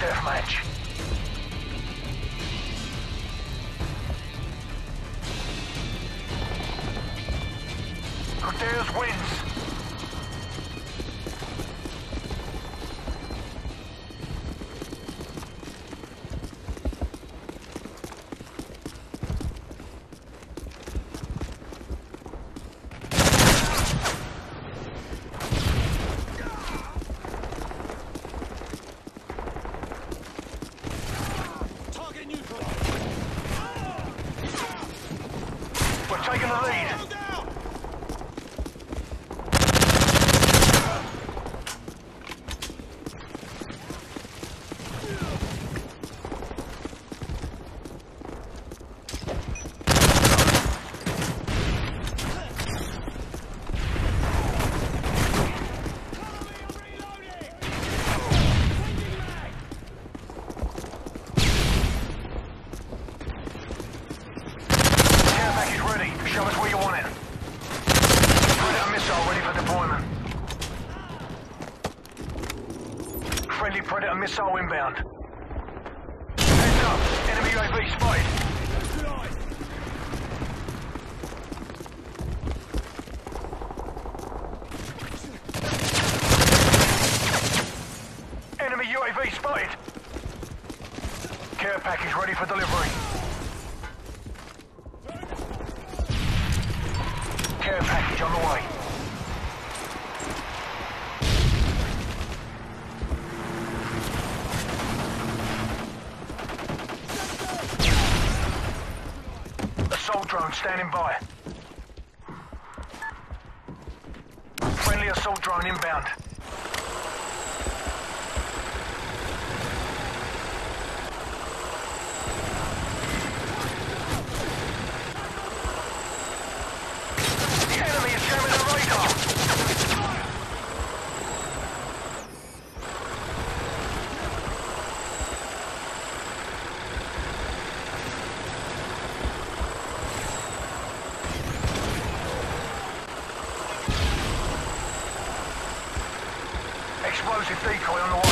deathmatch. Gudez wins. later. Missile inbound. Heads up. Enemy UAV spotted. Enemy UAV spotted. Care package ready for delivery. Care package on the way. Drone standing by. Friendly assault drone inbound. The enemy is jamming the radar. Explosive decoy on the way.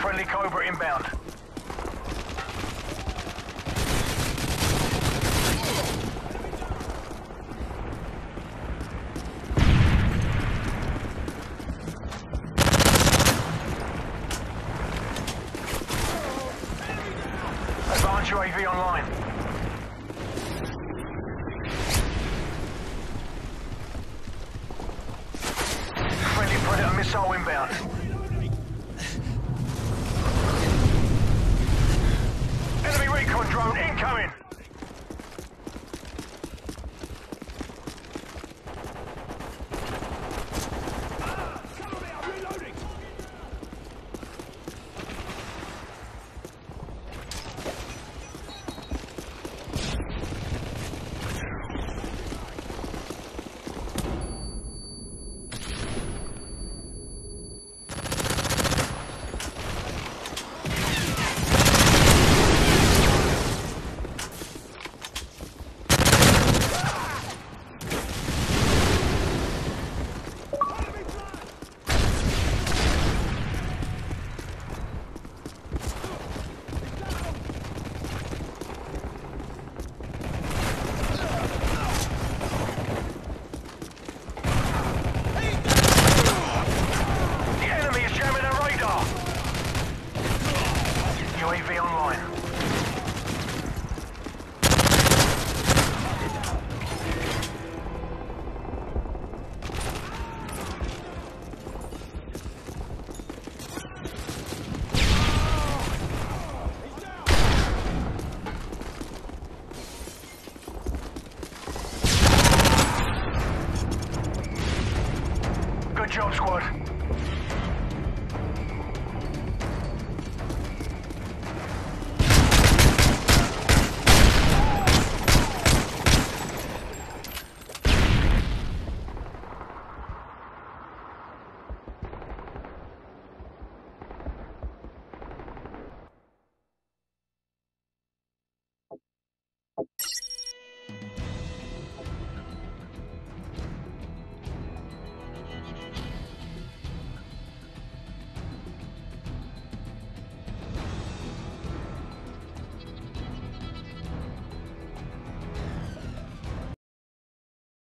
Friendly Cobra inbound. Predator missile inbound. Drone incoming! Job, squad.